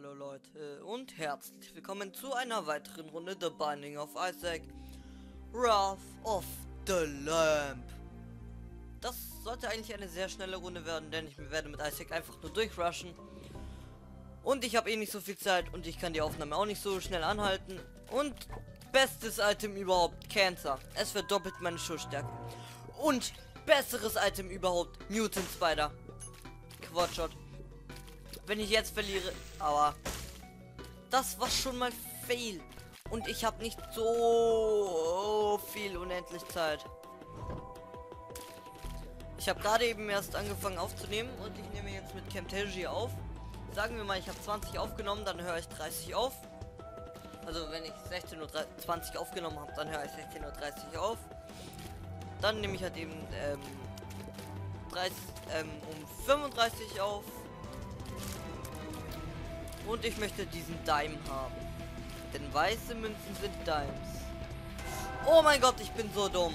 Hallo Leute und herzlich willkommen zu einer weiteren Runde The Binding of Isaac Wrath of the Lamp. Das sollte eigentlich eine sehr schnelle Runde werden, denn ich werde mit Isaac einfach nur durchrushen. Und ich habe eh nicht so viel Zeit und ich kann die Aufnahme auch nicht so schnell anhalten. Und bestes Item überhaupt, Cancer. Es verdoppelt meine Schussstärke. Und besseres Item überhaupt, Mutant Spider. Quadshot. Wenn ich jetzt verliere, aber das war schon mal fail. Und ich habe nicht so viel unendlich Zeit. Ich habe gerade eben erst angefangen aufzunehmen und ich nehme jetzt mit Camtasia auf. Sagen wir mal, ich habe 20 aufgenommen, dann höre ich 30 auf. Also wenn ich 16.20 Uhr aufgenommen habe, dann höre ich 16.30 Uhr auf. Dann nehme ich halt eben ähm, 30, ähm, um 35 auf. Und ich möchte diesen Dime haben. Denn weiße Münzen sind Dimes. Oh mein Gott, ich bin so dumm.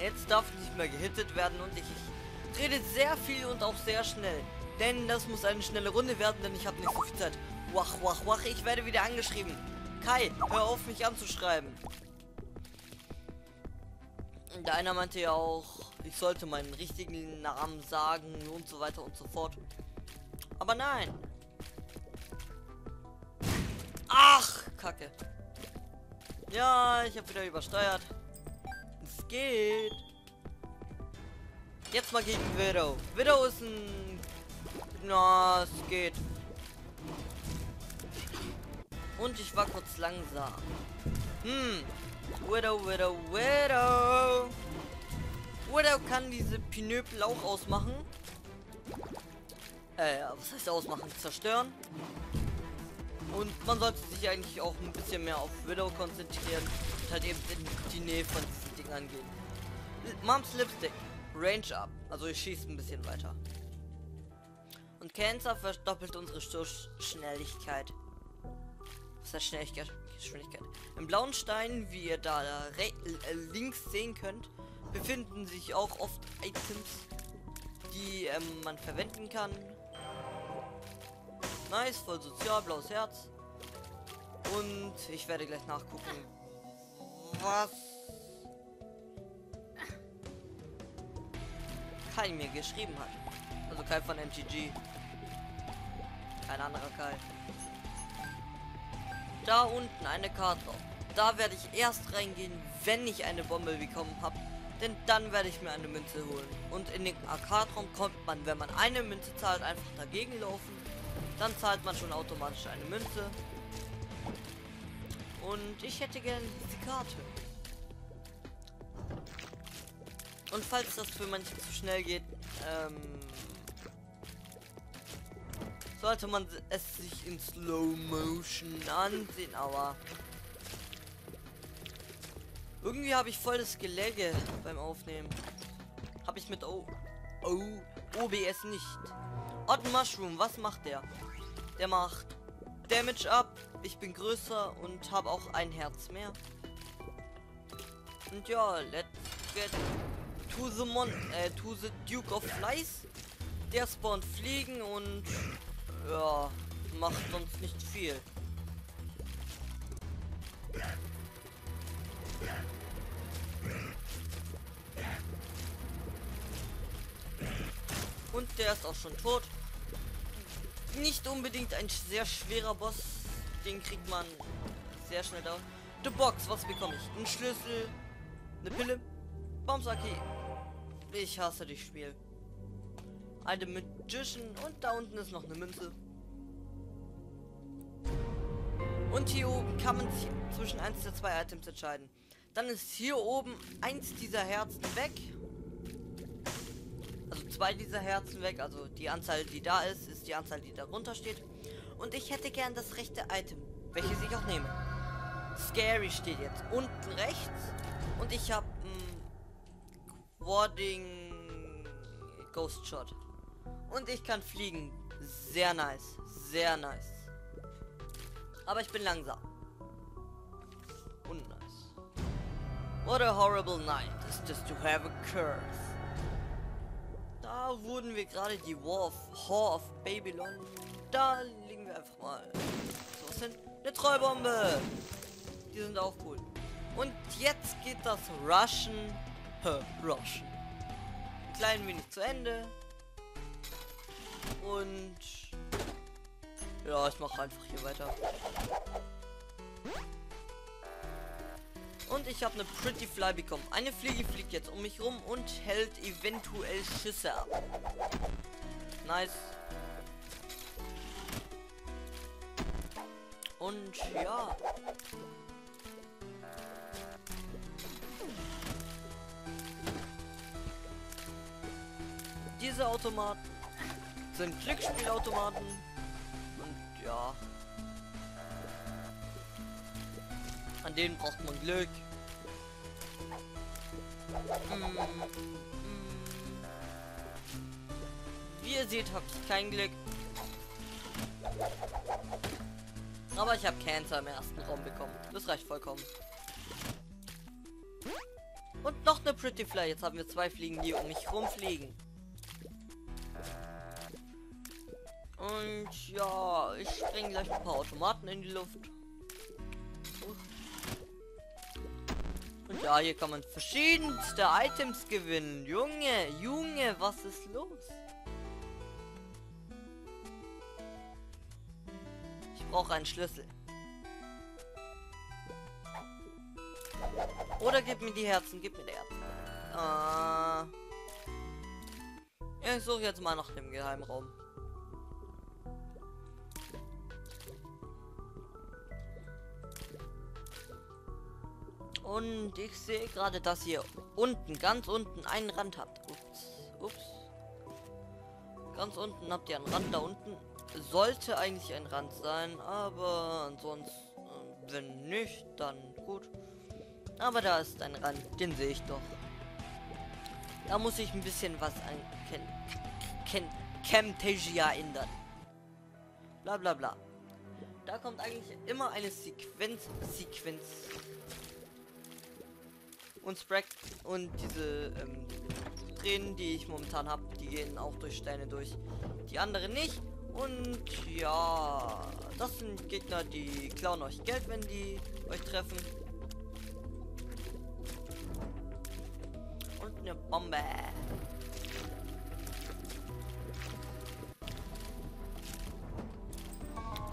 Jetzt darf ich nicht mehr gehittet werden und ich, ich rede sehr viel und auch sehr schnell. Denn das muss eine schnelle Runde werden, denn ich habe nicht so viel Zeit. Wach, wach, wach, ich werde wieder angeschrieben. Kai, hör auf mich anzuschreiben. Und einer meinte ja auch, ich sollte meinen richtigen Namen sagen und so weiter und so fort. Aber nein. Ach, Kacke. Ja, ich habe wieder übersteuert. Es geht. Jetzt mal gegen Widow. Widow ist ein... Na, es geht. Und ich war kurz langsam. Hm. Widow, Widow, Widow. Widow kann diese Pinöpel auch ausmachen. Äh, was heißt ausmachen? Zerstören. Und man sollte sich eigentlich auch ein bisschen mehr auf Widow konzentrieren und halt eben in die Nähe von diesen Dingern gehen. Moms Lipstick. Range up. Also ich schieße ein bisschen weiter. Und Cancer verdoppelt unsere Stoßschnelligkeit. Was heißt Schnelligkeit? Geschwindigkeit. Im blauen Stein, wie ihr da äh, links sehen könnt, befinden sich auch oft Items, die ähm, man verwenden kann. Nice, voll sozial, blaues Herz. Und ich werde gleich nachgucken, was Kai mir geschrieben hat. Also Kai von MTG. Kein anderer Kai. Da unten eine Karte. Da werde ich erst reingehen, wenn ich eine Bombe bekommen habe. Denn dann werde ich mir eine Münze holen. Und in den Arcade-Raum kommt man, wenn man eine Münze zahlt, einfach dagegen laufen. Dann zahlt man schon automatisch eine Münze. Und ich hätte gerne diese Karte. Und falls das für manche zu schnell geht, ähm, sollte man es sich in Slow Motion ansehen, aber irgendwie habe ich voll das Gelege beim Aufnehmen. Habe ich mit o, o OBS nicht. Odd Mushroom, was macht der? Der macht Damage ab. Ich bin größer und habe auch ein Herz mehr. Und ja, let's get to the Mon äh, to the Duke of Flies. Der spawnt Fliegen und ja, macht sonst nicht viel. Und der ist auch schon tot. Nicht unbedingt ein sehr schwerer Boss. Den kriegt man sehr schnell down. The Box, was bekomme ich? Ein Schlüssel, eine Pille, Baumsaki. Ich hasse das Spiel. Eine Magician und da unten ist noch eine Münze. Und hier oben kann man sich zwischen eins der zwei Items entscheiden. Dann ist hier oben eins dieser Herzen weg. Also zwei dieser Herzen weg. Also die Anzahl, die da ist, ist die Anzahl, die darunter steht. Und ich hätte gern das rechte Item, welches ich auch nehme. Scary steht jetzt unten rechts. Und ich habe Warding Ghost Shot. Und ich kann fliegen. Sehr nice. Sehr nice. Aber ich bin langsam. Und nice. What a horrible night is just to have a curse. Da wurden wir gerade die War of, War of Babylon. Da legen wir einfach mal so was hin. Eine Treubombe. Die sind auch cool. Und jetzt geht das Russian. Hä, Russian. Ein klein wenig zu Ende. Und ja, ich mache einfach hier weiter. Und ich habe eine Pretty Fly bekommen. Eine Fliege fliegt jetzt um mich rum und hält eventuell Schüsse ab. Nice. Und ja. Diese Automaten sind Glücksspielautomaten. Und ja. An denen braucht man Glück. Mm, mm. Wie ihr seht, habe ich kein Glück. Aber ich habe Cancer im ersten Raum bekommen. Das reicht vollkommen. Und noch eine Pretty Fly. Jetzt haben wir zwei Fliegen, die um mich rumfliegen. Und ja, ich springe gleich ein paar Automaten in die Luft. Und ja, hier kann man verschiedenste Items gewinnen. Junge, Junge, was ist los? Ich brauche einen Schlüssel. Oder gib mir die Herzen, gib mir die Herzen. Äh, ich suche jetzt mal nach dem Geheimraum. Und ich sehe gerade, dass ihr unten, ganz unten einen Rand habt. Ups, ups. Ganz unten habt ihr einen Rand. Da unten sollte eigentlich ein Rand sein, aber ansonsten, wenn nicht, dann gut. Aber da ist ein Rand, den sehe ich doch. Da muss ich ein bisschen was an Ken, Ken, Camtasia ändern. Bla bla bla. Da kommt eigentlich immer eine Sequenz, Sequenz und Sprack und diese ähm, Tränen, die ich momentan habe, die gehen auch durch Steine durch. Die anderen nicht. Und ja, das sind Gegner, die klauen euch Geld, wenn die euch treffen. Und eine Bombe.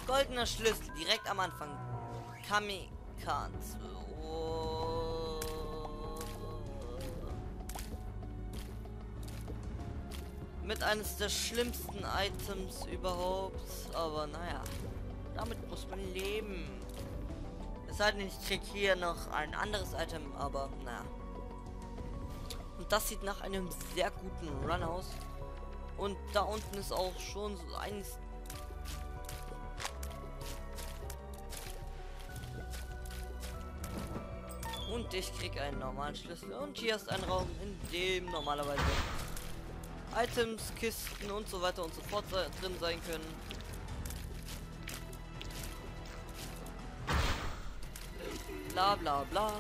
Goldener Schlüssel direkt am Anfang. Kamikaze. Mit eines der schlimmsten Items überhaupt. Aber naja, damit muss man leben. Es sei denn, ich krieg hier noch ein anderes Item, aber naja. Und das sieht nach einem sehr guten Run aus. Und da unten ist auch schon so eines Und ich krieg einen normalen Schlüssel. Und hier ist ein Raum, in dem normalerweise Items, Kisten und so weiter und so fort drin sein können. Bla bla bla.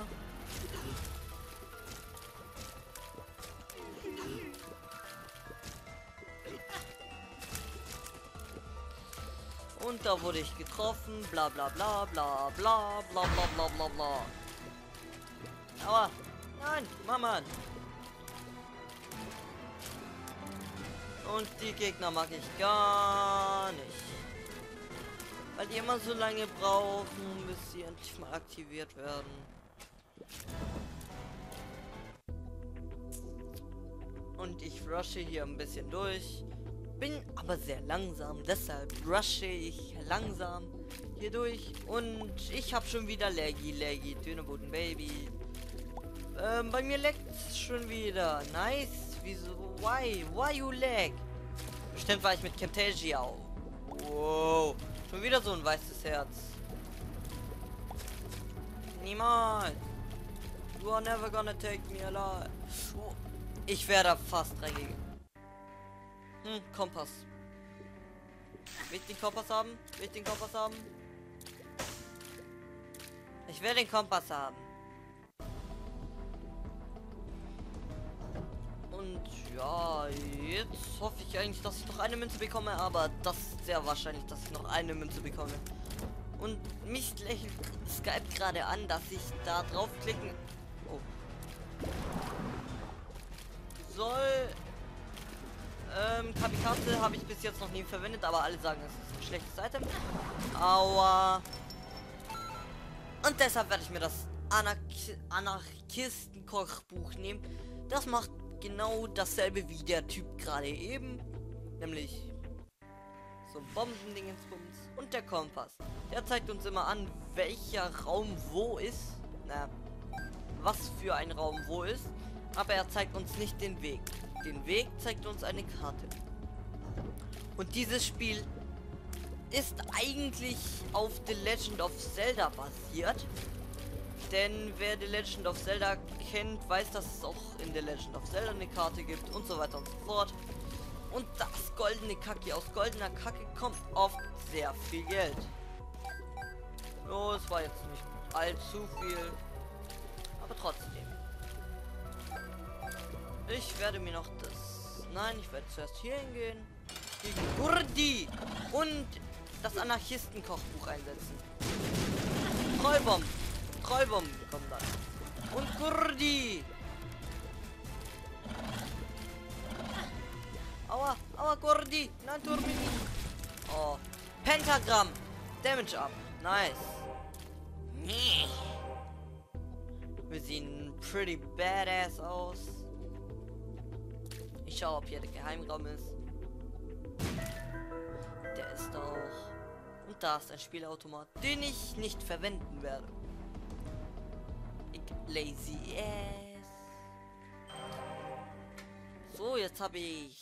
Und da wurde ich getroffen, bla bla bla bla bla bla bla bla bla bla. Aber, nein, Mama, Und die Gegner mag ich gar nicht. Weil die immer so lange brauchen, bis sie endlich mal aktiviert werden. Und ich rushe hier ein bisschen durch. Bin aber sehr langsam, deshalb rushe ich langsam hier durch. Und ich habe schon wieder Laggy, Laggy, Düneboden Baby. Ähm, bei mir leckt es schon wieder. Nice. Wieso? Why? Why you lag? Bestimmt war ich mit Camtasia. Wow. Schon wieder so ein weißes Herz. Niemals. You are never gonna take me alive. Ich werde fast reingegangen. Hm, Kompass. Will ich den Kompass haben? Will ich den Kompass haben? Ich will den Kompass haben. Und ja, jetzt hoffe ich eigentlich, dass ich noch eine Münze bekomme, aber das ist sehr wahrscheinlich, dass ich noch eine Münze bekomme. Und mich lächelt Skype gerade an, dass ich da draufklicken. Oh. Soll. Ähm, Kamikaze habe ich bis jetzt noch nie verwendet, aber alle sagen, es ist ein schlechtes Item. Aua. Und deshalb werde ich mir das Anarch Anarchistenkochbuch nehmen. Das macht genau dasselbe wie der Typ gerade eben. Nämlich so Bombendingensbums und der Kompass. Der zeigt uns immer an, welcher Raum wo ist. Na, was für ein Raum wo ist. Aber er zeigt uns nicht den Weg. Den Weg zeigt uns eine Karte. Und dieses Spiel ist eigentlich auf The Legend of Zelda basiert. Denn wer The Legend of Zelda kennt, weiß, dass es auch in The Legend of Zelda eine Karte gibt und so weiter und so fort. Und das goldene Kacke aus goldener Kacke kommt oft sehr viel Geld. Oh, es war jetzt nicht allzu viel. Aber trotzdem. Ich werde mir noch das... Nein, ich werde zuerst hier hingehen. Gegen Gurdi und das Anarchistenkochbuch einsetzen. Treubomben. Treubomben kommen dann. Und Gurdi. Aua, aua, Gurdi. Nein, Turmini. Oh. Pentagramm. Damage up. Nice. Wir sehen pretty badass aus. Ich schaue, ob hier der Geheimraum ist. Der ist auch. Und da ist ein Spielautomat, den ich nicht verwenden werde. Lazy ass. So, jetzt habe ich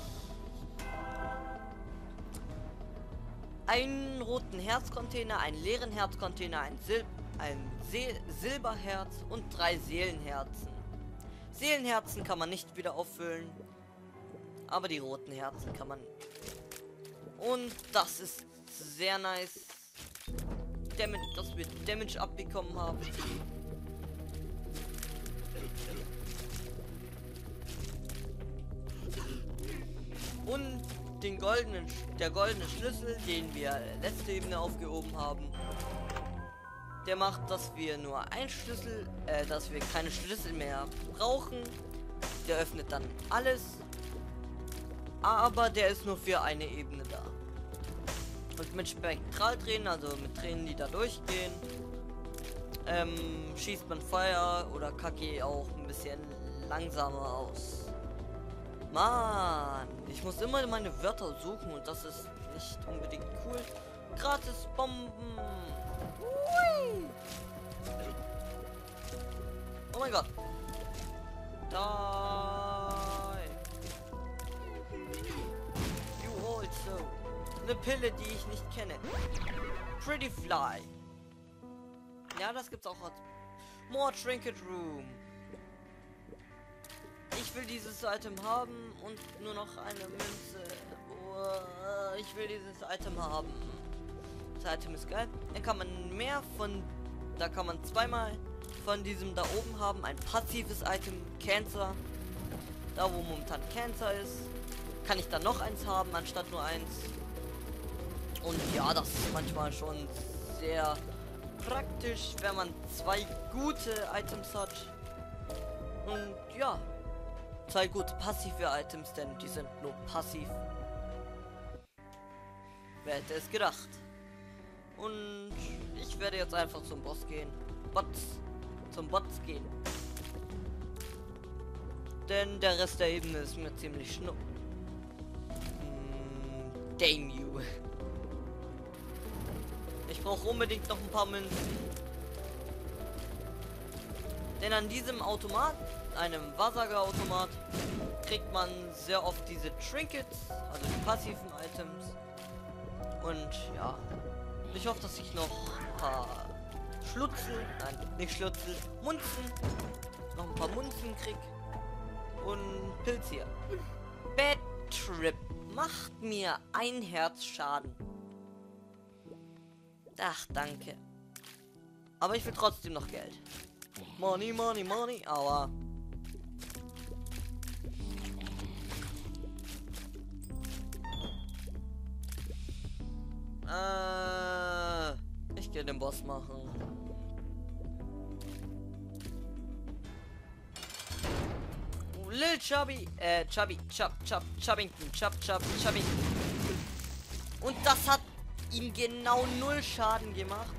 einen roten Herzcontainer, einen leeren Herzcontainer, ein, Sil ein Sil Silberherz und drei Seelenherzen. Seelenherzen kann man nicht wieder auffüllen, aber die roten Herzen kann man. Und das ist sehr nice. Damage, dass wir Damage abbekommen haben. Und den goldenen, der goldene Schlüssel, den wir letzte Ebene aufgehoben haben, der macht, dass wir nur ein Schlüssel, äh, dass wir keine Schlüssel mehr brauchen. Der öffnet dann alles. Aber der ist nur für eine Ebene da. Und mit Spektraltränen, also mit Tränen, die da durchgehen, ähm, schießt man Feuer oder Kacke auch ein bisschen langsamer aus. Mann, ich muss immer meine Wörter suchen und das ist nicht unbedingt cool. Gratis Bomben. Ui. Oh mein Gott. Die. You also. Eine Pille, die ich nicht kenne. Pretty Fly. Ja, das gibt's auch als More Trinket Room. Ich will dieses Item haben und nur noch eine Münze. Oh, ich will dieses Item haben. Das Item ist geil. Dann kann man mehr von... Da kann man zweimal von diesem da oben haben. Ein passives Item. Cancer. Da wo momentan Cancer ist. Kann ich dann noch eins haben, anstatt nur eins. Und ja, das ist manchmal schon sehr praktisch, wenn man zwei gute Items hat. Und ja, zwei gute passive Items, denn die sind nur passiv. Wer hätte es gedacht? Und ich werde jetzt einfach zum Boss gehen. Bots. Zum Bots gehen. Denn der Rest der Ebene ist mir ziemlich schnupp. Mm, damn you. Brauche unbedingt noch ein paar Münzen. Denn an diesem Automat, einem Wahrsager-Automat, kriegt man sehr oft diese Trinkets, also die passiven Items. Und ja, ich hoffe, dass ich noch ein paar Schlutzel, nein, nicht Schlutzel, Munzen, noch ein paar Munzen krieg. Und Pilz hier. Bad Trip macht mir ein Herz Schaden. Ach, danke. Aber ich will trotzdem noch Geld. Money, money, money. Aua. Äh, ich gehe den Boss machen. Lil Chubby, äh, Chubby, Chub, Chub, Chubbington, Chub, Chub, Chubbington. Und das hat ihm genau null Schaden gemacht.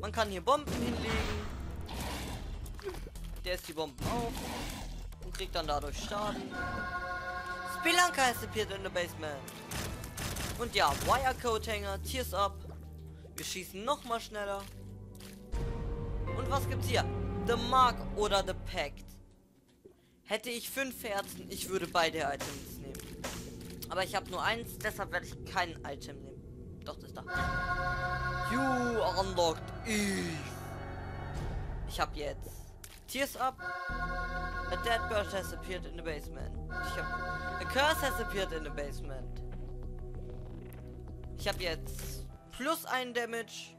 Man kann hier Bomben hinlegen. Der ist die Bomben auf. Und kriegt dann dadurch Schaden. Spelunker ist appeared in the basement. Und ja, Wire Coat Hanger, Tears up. Wir schießen noch mal schneller. Und was gibt's hier? The Mark oder The Pact. Hätte ich fünf Herzen, ich würde beide Items nehmen. Aber ich habe nur eins, deshalb werde ich kein Item nehmen. Doch, das ist da. You unlocked Eve. Ich habe jetzt Tears up. A dead bird has appeared in the basement. Ich hab, a curse has appeared in the basement. Ich habe jetzt plus ein Damage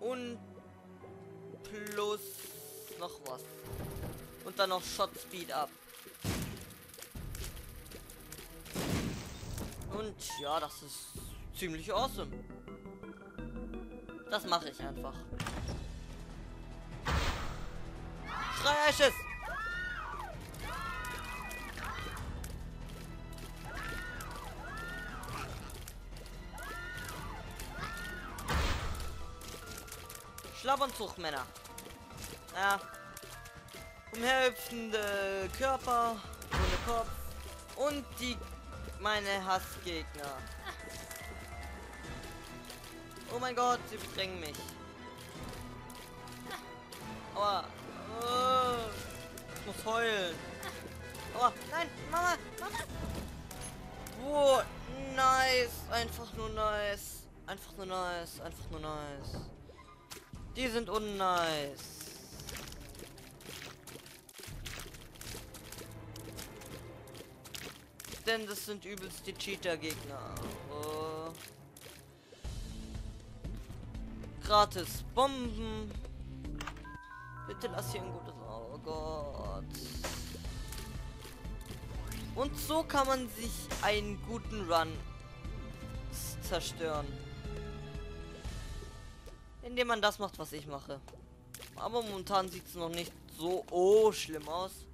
und plus noch was. Und dann noch Shot Speed up. Und ja, das ist ziemlich awesome. Das mache ich einfach. Schrei Ashes! Schlabbernzug, Männer. Ja. Umherhüpfende Körper, ohne Kopf und die meine Hassgegner. Oh mein Gott, sie bedrängen mich. Aua. Oh, ich muss heulen. Aua. Nein, Mama, Mama. Oh, nice. Einfach nur nice. Einfach nur nice. Einfach nur nice. Die sind unnice. Denn das sind übelst die Cheater-Gegner. Oh. Gratis Bomben. Bitte lass hier ein gutes... Oh Gott. Und so kann man sich einen guten Run zerstören. Indem man das macht, was ich mache. Aber momentan sieht es noch nicht so oh, schlimm aus.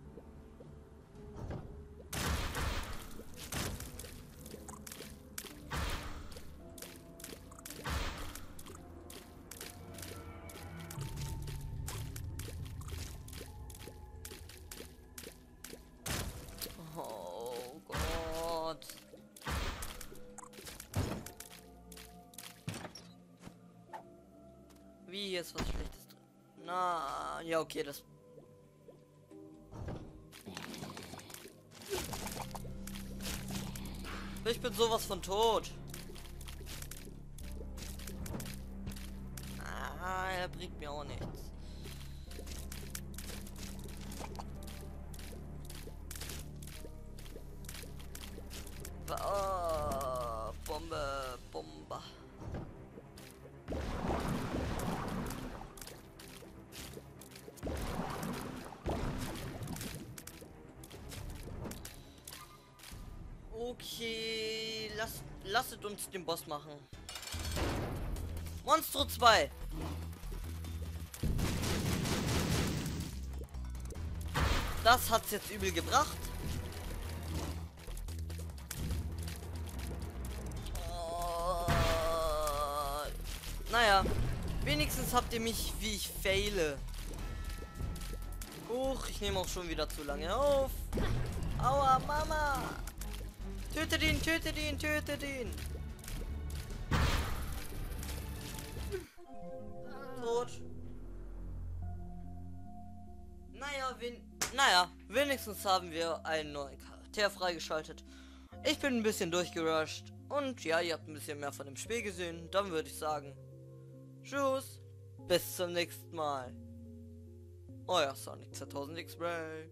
Hier ist was Schlechtes drin. Na, ja, okay, das... Ich bin sowas von tot. Ah, er bringt mir auch nichts. Oh, lasst uns den Boss machen. Monstro 2. Das hat's jetzt übel gebracht. Oh, naja, wenigstens habt ihr mich, wie ich faile. Huch, ich nehme auch schon wieder zu lange auf. Aua, Mama. Tötet ihn, tötet ihn, tötet ihn. Tot. Naja, wen naja, wenigstens haben wir einen neuen Charakter freigeschaltet. Ich bin ein bisschen durchgerusht. Und ja, ihr habt ein bisschen mehr von dem Spiel gesehen. Dann würde ich sagen, tschüss, bis zum nächsten Mal. Euer Sonic 2000 X-Ray.